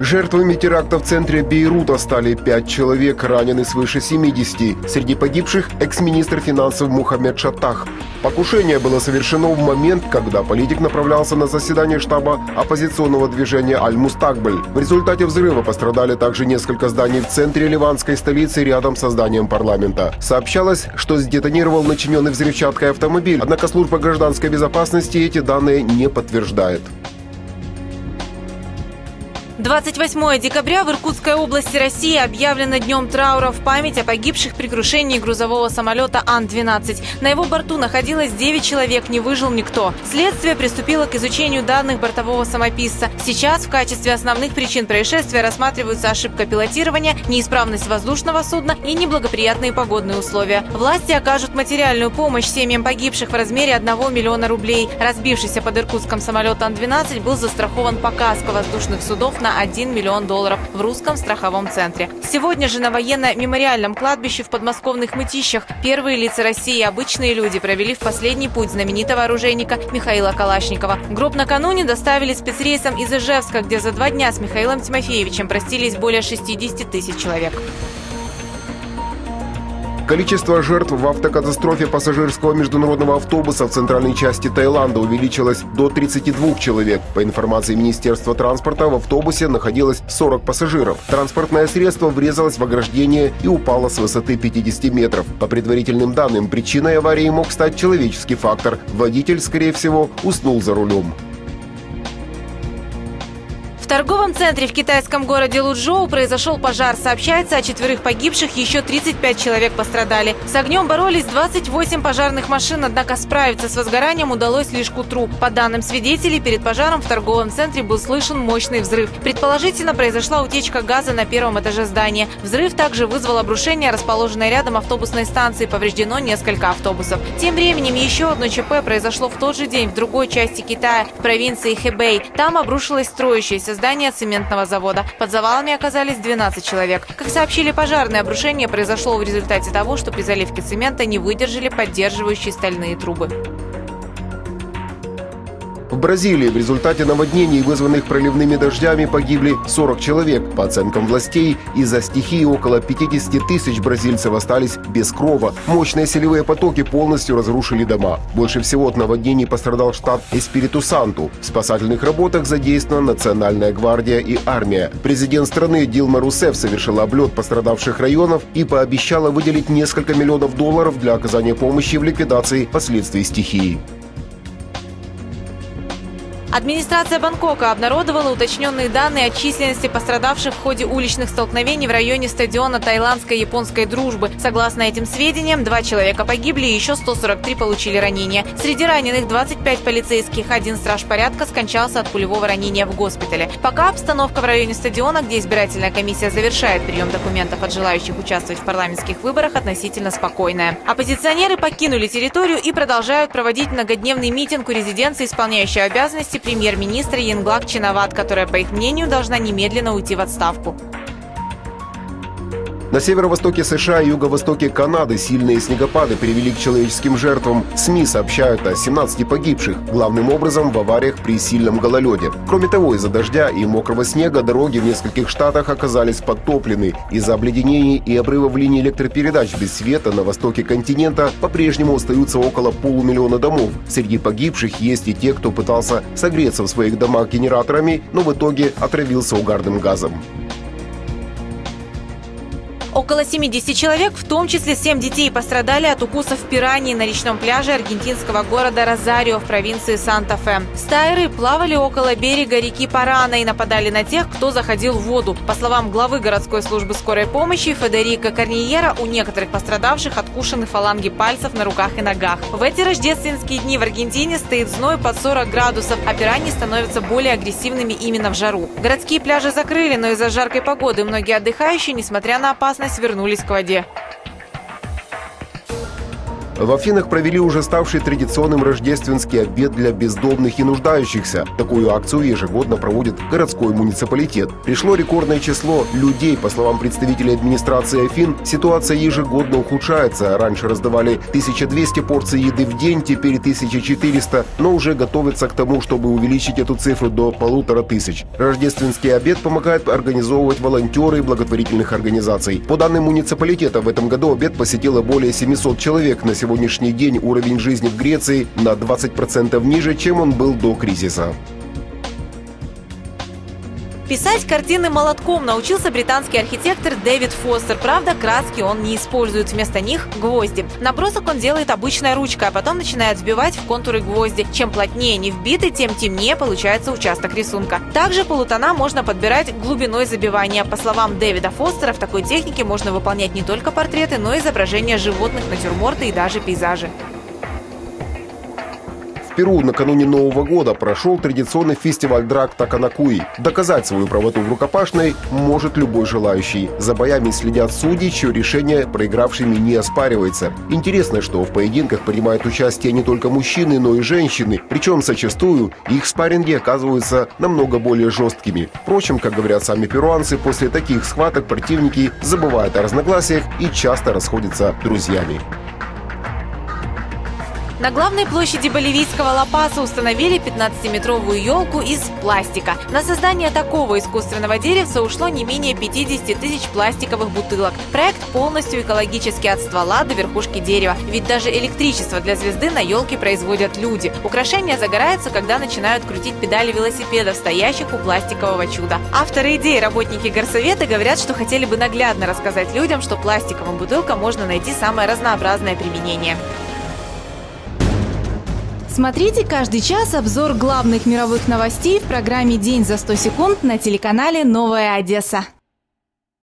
Жертвами теракта в центре Бейрута стали пять человек, ранены свыше 70. Среди погибших – экс-министр финансов Мухаммед Шатах. Покушение было совершено в момент, когда политик направлялся на заседание штаба оппозиционного движения «Аль-Мустакбаль». В результате взрыва пострадали также несколько зданий в центре ливанской столицы рядом со зданием парламента. Сообщалось, что сдетонировал начиненный взрывчаткой автомобиль, однако служба гражданской безопасности эти данные не подтверждает. 28 декабря в Иркутской области России объявлено днем траура в память о погибших при крушении грузового самолета Ан-12. На его борту находилось 9 человек, не выжил никто. Следствие приступило к изучению данных бортового самописца. Сейчас в качестве основных причин происшествия рассматриваются ошибка пилотирования, неисправность воздушного судна и неблагоприятные погодные условия. Власти окажут материальную помощь семьям погибших в размере 1 миллиона рублей. Разбившийся под Иркутском самолет Ан-12 был застрахован по каско воздушных судов на на 1 миллион долларов в русском страховом центре. Сегодня же на военно-мемориальном кладбище в подмосковных Мытищах первые лица России, обычные люди, провели в последний путь знаменитого оружейника Михаила Калашникова. Гроб накануне доставили спецрейсом из Ижевска, где за два дня с Михаилом Тимофеевичем простились более 60 тысяч человек. Количество жертв в автокатастрофе пассажирского международного автобуса в центральной части Таиланда увеличилось до 32 человек. По информации Министерства транспорта, в автобусе находилось 40 пассажиров. Транспортное средство врезалось в ограждение и упало с высоты 50 метров. По предварительным данным, причиной аварии мог стать человеческий фактор. Водитель, скорее всего, уснул за рулем торговом центре в китайском городе Луджоу произошел пожар. Сообщается о четверых погибших, еще 35 человек пострадали. С огнем боролись 28 пожарных машин, однако справиться с возгоранием удалось лишь к утру. По данным свидетелей, перед пожаром в торговом центре был слышен мощный взрыв. Предположительно, произошла утечка газа на первом этаже здания. Взрыв также вызвал обрушение расположенной рядом автобусной станции. Повреждено несколько автобусов. Тем временем еще одно ЧП произошло в тот же день в другой части Китая, в провинции Хэбэй. Там обрушилось строящееся здание цементного завода. Под завалами оказались 12 человек. Как сообщили пожарные, обрушение произошло в результате того, что при заливке цемента не выдержали поддерживающие стальные трубы. В Бразилии в результате наводнений, вызванных проливными дождями, погибли 40 человек. По оценкам властей, из-за стихии около 50 тысяч бразильцев остались без крова. Мощные селевые потоки полностью разрушили дома. Больше всего от наводнений пострадал штат Эспириту-Санту. В спасательных работах задействована Национальная гвардия и армия. Президент страны Дилма Русеф совершила облет пострадавших районов и пообещала выделить несколько миллионов долларов для оказания помощи в ликвидации последствий стихии. Администрация Бангкока обнародовала уточненные данные о численности пострадавших в ходе уличных столкновений в районе стадиона тайландской японской дружбы. Согласно этим сведениям, два человека погибли и еще 143 получили ранения. Среди раненых 25 полицейских, один страж порядка скончался от пулевого ранения в госпитале. Пока обстановка в районе стадиона, где избирательная комиссия завершает прием документов от желающих участвовать в парламентских выборах, относительно спокойная. Оппозиционеры покинули территорию и продолжают проводить многодневный митинг у резиденции, исполняющей обязанности премьер-министра Янглак Чиноват, которая, по их мнению, должна немедленно уйти в отставку. На северо-востоке США и юго-востоке Канады сильные снегопады привели к человеческим жертвам. СМИ сообщают о 17 погибших, главным образом в авариях при сильном гололеде. Кроме того, из-за дождя и мокрого снега дороги в нескольких штатах оказались подтоплены. Из-за обледенений и обрывов линий электропередач без света на востоке континента по-прежнему остаются около полумиллиона домов. Среди погибших есть и те, кто пытался согреться в своих домах генераторами, но в итоге отравился угарным газом. Около 70 человек, в том числе 7 детей, пострадали от укусов пираньи на речном пляже аргентинского города Розарио в провинции Санта-Фе. Стайры плавали около берега реки Парана и нападали на тех, кто заходил в воду. По словам главы городской службы скорой помощи Федерико Корниера, у некоторых пострадавших откушены фаланги пальцев на руках и ногах. В эти рождественские дни в Аргентине стоит зной под 40 градусов, а пираньи становятся более агрессивными именно в жару. Городские пляжи закрыли, но из-за жаркой погоды многие отдыхающие, несмотря на опасность, вернулись к воде. В Афинах провели уже ставший традиционным рождественский обед для бездомных и нуждающихся. Такую акцию ежегодно проводит городской муниципалитет. Пришло рекордное число людей. По словам представителей администрации Афин, ситуация ежегодно ухудшается. Раньше раздавали 1200 порций еды в день, теперь 1400, но уже готовятся к тому, чтобы увеличить эту цифру до полутора тысяч. Рождественский обед помогает организовывать волонтеры благотворительных организаций. По данным муниципалитета, в этом году обед посетило более 700 человек. На сегодняшний день уровень жизни в Греции на 20% ниже, чем он был до кризиса. Писать картины молотком научился британский архитектор Дэвид Фостер. Правда, краски он не использует, вместо них гвозди. Набросок он делает обычной ручкой, а потом начинает вбивать в контуры гвозди. Чем плотнее не вбиты, тем темнее получается участок рисунка. Также полутона можно подбирать глубиной забивания. По словам Дэвида Фостера, в такой технике можно выполнять не только портреты, но и изображения животных, натюрморты и даже пейзажи. Перу накануне Нового года прошел традиционный фестиваль драк Таканакуи. Доказать свою правоту в рукопашной может любой желающий. За боями следят судьи, чье решение проигравшими не оспаривается. Интересно, что в поединках принимают участие не только мужчины, но и женщины. Причем зачастую их спарринги оказываются намного более жесткими. Впрочем, как говорят сами перуанцы, после таких схваток противники забывают о разногласиях и часто расходятся друзьями. На главной площади боливийского Ла-Паса установили 15-метровую елку из пластика. На создание такого искусственного деревца ушло не менее 50 тысяч пластиковых бутылок. Проект полностью экологический от ствола до верхушки дерева. Ведь даже электричество для звезды на елке производят люди. Украшение загорается, когда начинают крутить педали велосипедов, стоящих у пластикового чуда. Авторы идеи, работники горсовета, говорят, что хотели бы наглядно рассказать людям, что пластиковым бутылкам можно найти самое разнообразное применение. Смотрите каждый час обзор главных мировых новостей в программе «День за 100 секунд» на телеканале «Новая Одесса».